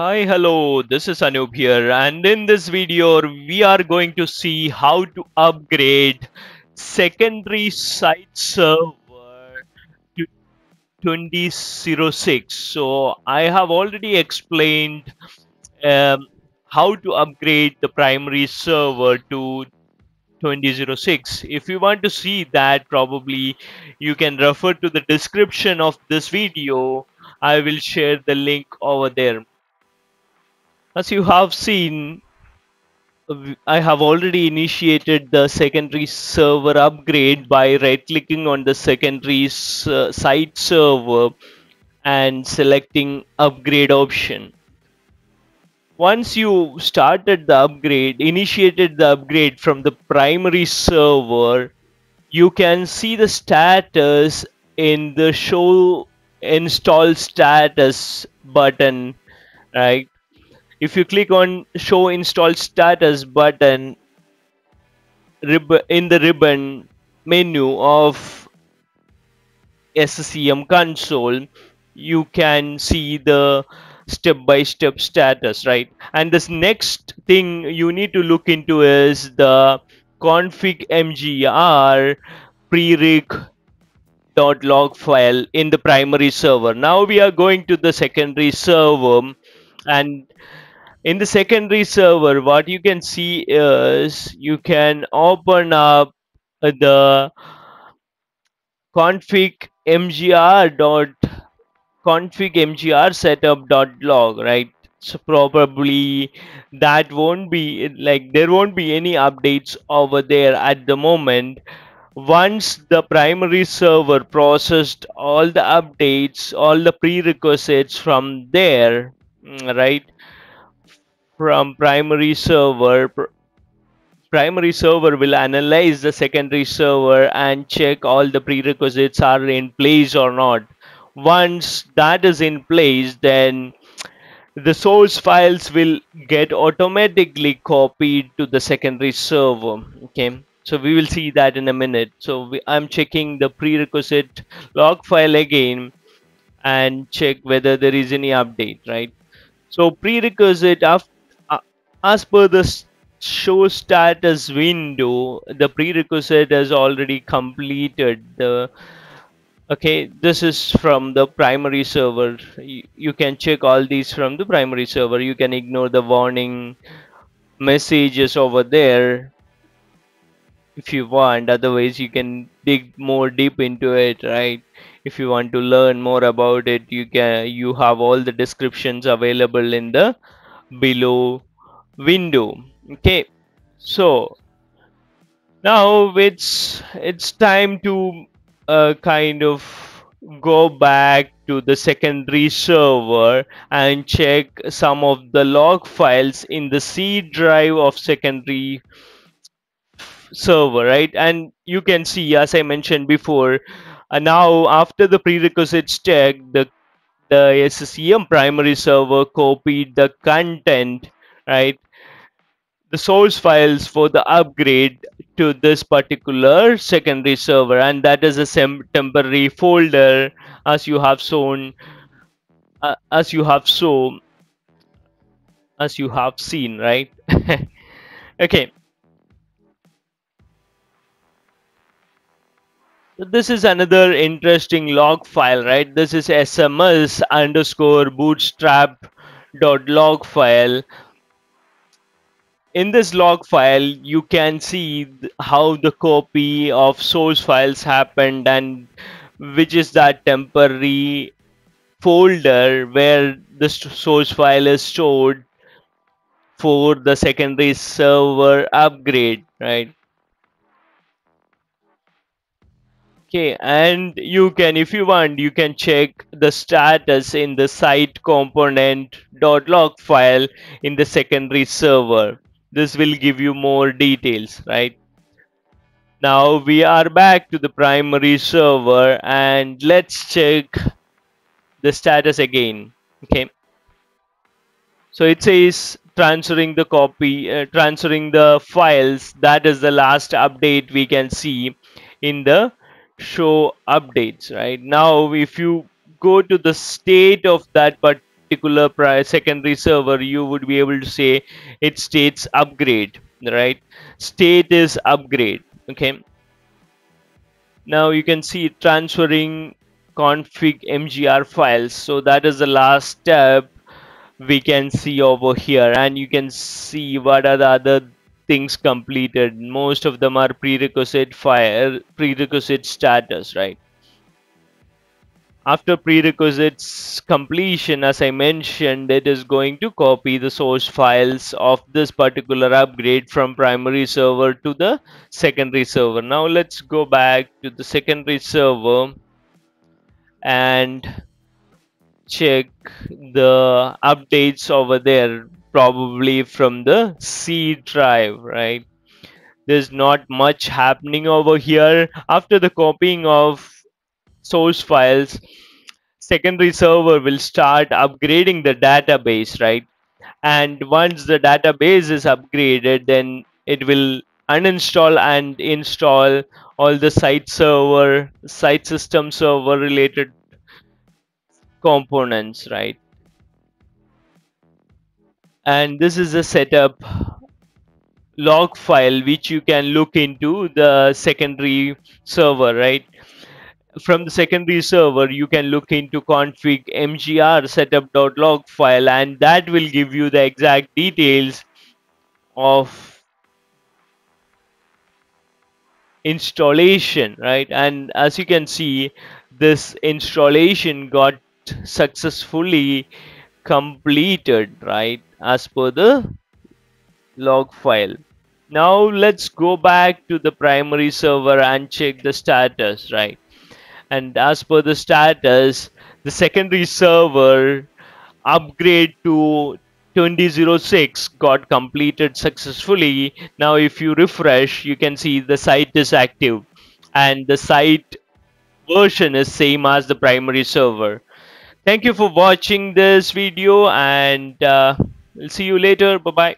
Hi, hello, this is Anoop here, and in this video, we are going to see how to upgrade secondary site server to 2006. So, I have already explained um, how to upgrade the primary server to 2006 if you want to see that probably you can refer to the description of this video. I will share the link over there as you have seen, I have already initiated the secondary server upgrade by right clicking on the secondary uh, site server and selecting upgrade option. Once you started the upgrade, initiated the upgrade from the primary server, you can see the status in the show install status button, right? If you click on show install status button in the ribbon menu of SCCM console you can see the step-by-step -step status right? And this next thing you need to look into is the config mgr file in the primary server. Now we are going to the secondary server and in the secondary server what you can see is you can open up the config mgr dot config mgr setup dot log right? So probably that won't be like there won't be any updates over there at the moment. Once the primary server processed all the updates all the prerequisites from there mm, right from primary server primary server will analyze the secondary server and check all the prerequisites are in place or not. Once that is in place then the source files will get automatically copied to the secondary server okay? So we will see that in a minute. So we, i'm checking the prerequisite log file again and check whether there is any update right? So prerequisite after as per the show status window the prerequisite has already completed the okay this is from the primary server. You, you, can check all these from the primary server. You can ignore the warning messages over there if you want. Otherwise you can dig more deep into it right? If you want to learn more about it you can you have all the descriptions available in the below window. Okay. So now it's it's time to uh, kind of go back to the secondary server and check some of the log files in the C drive of secondary server right? And you can see as I mentioned before uh, now after the prerequisites check the the SCCM primary server copied the content right the source files for the upgrade to this particular secondary server and that is a temporary folder as you have shown uh, as you have shown as you have seen right? Okay. This is another interesting log file right? This is sms underscore bootstrap dot log file in this log file you can see how the copy of source files happened and which is that temporary folder where the source file is stored for the secondary server upgrade right? Okay and you can if you want you can check the status in the site component log file in the secondary server this will give you more details right? Now we are back to the primary server and let's check the status again okay? So it says transferring the copy uh, transferring the files. That is the last update we can see in the show updates right? Now if you go to the state of that but particular secondary server you would be able to say it states upgrade right? State is upgrade okay? Now you can see transferring config mgr files. So that is the last step we can see over here. And you can see what are the other things completed. Most of them are prerequisite file prerequisite status right after prerequisites completion as I mentioned it is going to copy the source files of this particular upgrade from primary server to the secondary server. Now let's go back to the secondary server and check the updates over there probably from the C drive right? There's not much happening over here. After the copying of source files. Secondary server will start upgrading the database right? And once the database is upgraded then it will uninstall and install all the site server site system server related components right? And this is a setup log file which you can look into the secondary server right from the secondary server you can look into config mgr setup.log file and that will give you the exact details of installation right? And as you can see this installation got successfully completed right as per the log file. Now let's go back to the primary server and check the status right and as per the status the secondary server upgrade to 2006 got completed successfully. Now if you refresh you can see the site is active. And the site version is same as the primary server. Thank you for watching this video and uh, we'll see you later. Bye bye